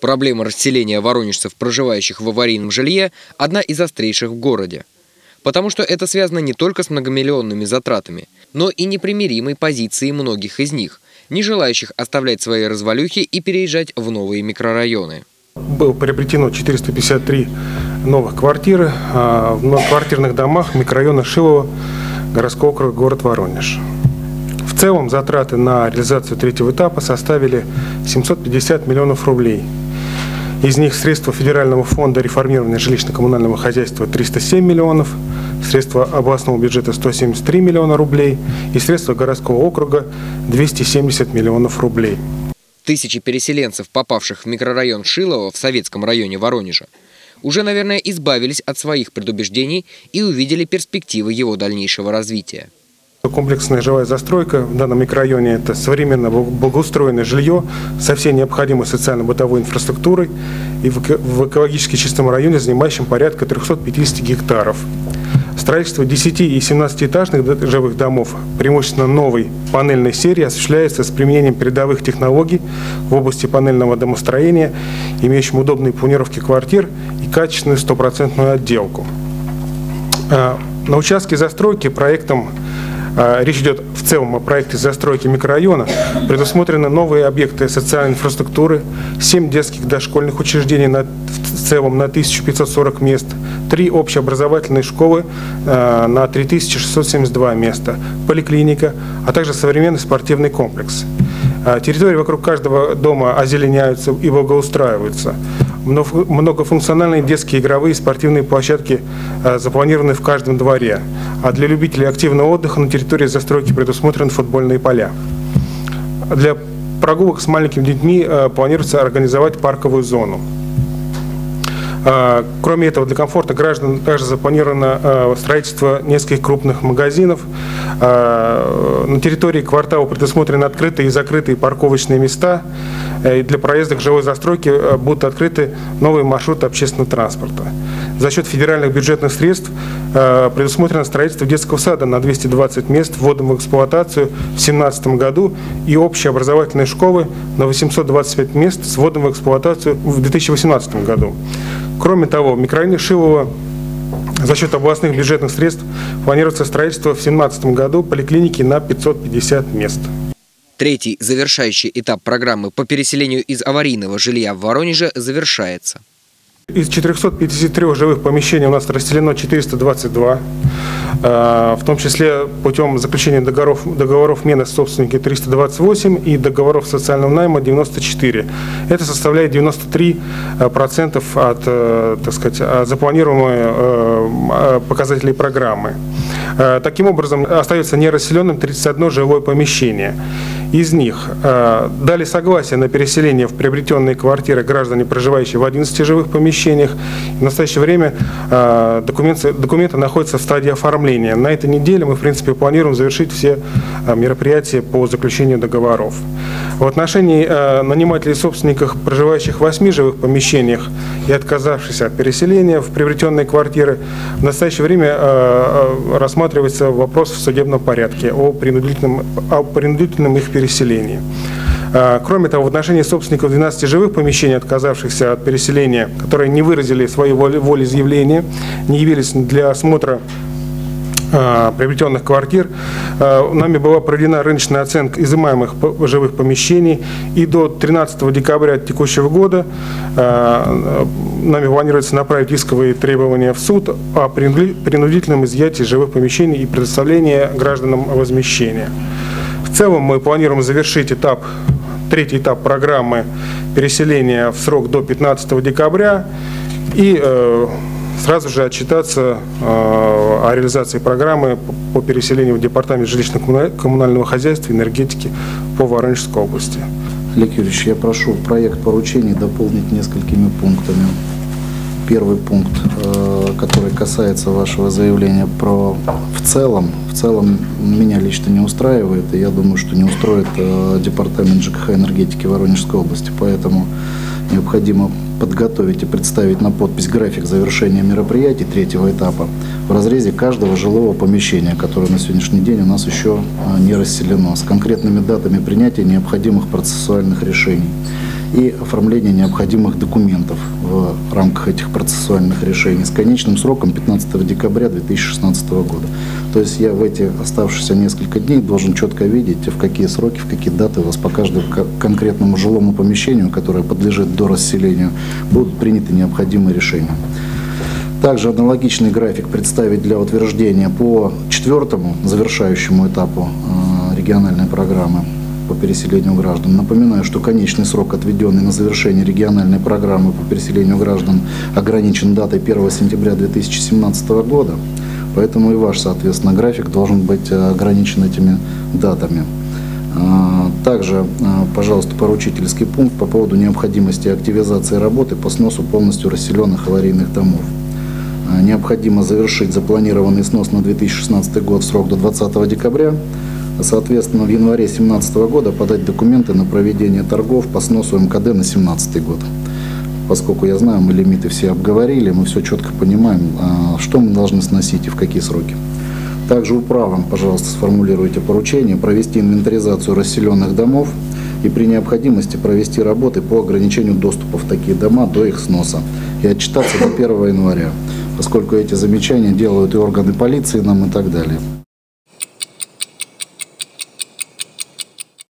Проблема расселения воронежцев, проживающих в аварийном жилье, одна из острейших в городе. Потому что это связано не только с многомиллионными затратами, но и непримиримой позицией многих из них, не желающих оставлять свои развалюхи и переезжать в новые микрорайоны. Было приобретено 453 новых квартиры а, в многоквартирных домах микрорайона Шилова, городского округа, город Воронеж. В целом затраты на реализацию третьего этапа составили 750 миллионов рублей. Из них средства Федерального фонда реформирования жилищно-коммунального хозяйства 307 миллионов, средства областного бюджета 173 миллиона рублей и средства городского округа 270 миллионов рублей. Тысячи переселенцев, попавших в микрорайон Шилова в советском районе Воронежа, уже, наверное, избавились от своих предубеждений и увидели перспективы его дальнейшего развития. Комплексная жилая застройка в данном микрорайоне – это современно благоустроенное жилье со всей необходимой социально-бытовой инфраструктурой и в экологически чистом районе, занимающем порядка 350 гектаров. Строительство 10 и 17-этажных жилых домов, преимущественно новой панельной серии, осуществляется с применением передовых технологий в области панельного домостроения, имеющим удобные планировки квартир и качественную стопроцентную отделку. А, на участке застройки проектом Речь идет в целом о проекте застройки микрорайона. Предусмотрены новые объекты социальной инфраструктуры, 7 детских дошкольных учреждений на, в целом на 1540 мест, 3 общеобразовательные школы э, на 3672 места, поликлиника, а также современный спортивный комплекс. Э, территории вокруг каждого дома озеленяются и благоустраиваются. Многофункциональные детские игровые и спортивные площадки э, запланированы в каждом дворе, а для любителей активного отдыха на территории застройки предусмотрены футбольные поля. Для прогулок с маленькими детьми э, планируется организовать парковую зону. А, кроме этого, для комфорта граждан также запланировано а, строительство нескольких крупных магазинов. А, на территории квартала предусмотрены открытые и закрытые парковочные места. Э, и для проезда к жилой застройке будут открыты новые маршруты общественного транспорта. За счет федеральных бюджетных средств предусмотрено строительство детского сада на 220 мест, вводом в эксплуатацию в 2017 году и общей образовательной школы на 825 мест с вводом в эксплуатацию в 2018 году. Кроме того, в микрорайоне Шилово за счет областных бюджетных средств планируется строительство в 2017 году поликлиники на 550 мест. Третий завершающий этап программы по переселению из аварийного жилья в Воронеже завершается. Из 453 жилых помещений у нас расселено 422. Э, в том числе путем заключения договоров, договоров мены собственники 328 и договоров социального найма 94. Это составляет 93% от, э, так сказать, запланируемой э, показателей программы. Таким образом, остается нерасселенным 31 жилое помещение. Из них дали согласие на переселение в приобретенные квартиры граждане, проживающие в 11 жилых помещениях. В настоящее время документы, документы находятся в стадии оформления. На этой неделе мы, в принципе, планируем завершить все а, мероприятия по заключению договоров. В отношении нанимателей и собственников, проживающих в восьми живых помещениях и отказавшихся от переселения в приобретенные квартиры, в настоящее время рассматривается вопрос в судебном порядке о принудительном, о принудительном их переселении. Кроме того, в отношении собственников 12 живых помещений, отказавшихся от переселения, которые не выразили свою волеизъявление, не явились для осмотра а, приобретенных квартир. А, нами была проведена рыночная оценка изымаемых жилых помещений. И до 13 декабря текущего года а, нами планируется направить исковые требования в суд о принудительном изъятии жилых помещений и предоставлении гражданам возмещения. Целом мы планируем завершить этап, третий этап программы переселения в срок до 15 декабря и э, сразу же отчитаться э, о реализации программы по переселению в Департамент жилищно-коммунального хозяйства и энергетики по Воронежской области. Олег Юрьевич, я прошу проект поручений дополнить несколькими пунктами. Первый пункт, э, который касается вашего заявления про в целом, в целом меня лично не устраивает, и я думаю, что не устроит э, Департамент ЖКХ энергетики Воронежской области, поэтому необходимо подготовить и представить на подпись график завершения мероприятий третьего этапа в разрезе каждого жилого помещения, которое на сегодняшний день у нас еще а, не расселено, с конкретными датами принятия необходимых процессуальных решений. И оформление необходимых документов в рамках этих процессуальных решений с конечным сроком 15 декабря 2016 года. То есть я в эти оставшиеся несколько дней должен четко видеть, в какие сроки, в какие даты вас по каждому конкретному жилому помещению, которое подлежит до расселению, будут приняты необходимые решения. Также аналогичный график представить для утверждения по четвертому завершающему этапу э, региональной программы по переселению граждан. Напоминаю, что конечный срок, отведенный на завершение региональной программы по переселению граждан, ограничен датой 1 сентября 2017 года. Поэтому и ваш, соответственно, график должен быть э, ограничен этими датами. А, также, э, пожалуйста, поручительский пункт по поводу необходимости активизации работы по сносу полностью расселенных аварийных домов. А, необходимо завершить запланированный снос на 2016 год в срок до 20 декабря. Соответственно, в январе 2017 года подать документы на проведение торгов по сносу МКД на 2017 год. Поскольку я знаю, мы лимиты все обговорили, мы все четко понимаем, а, что мы должны сносить и в какие сроки. Также управам, пожалуйста, сформулируйте поручение провести инвентаризацию расселенных домов и при необходимости провести работы по ограничению доступа в такие дома до их сноса и отчитаться до 1 января, поскольку эти замечания делают и органы полиции нам и так далее.